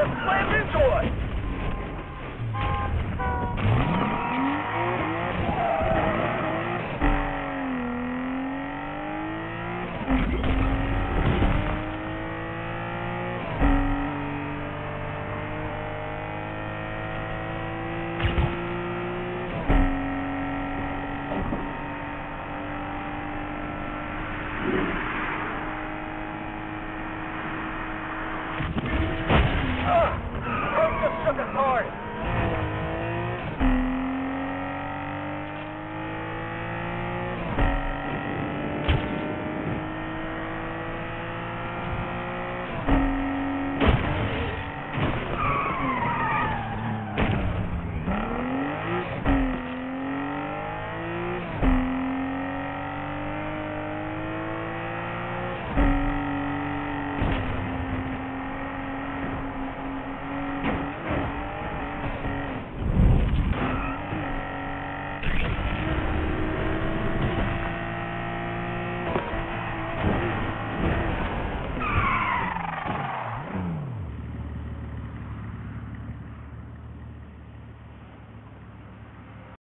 Let's slam into us! i'm just sugar hard.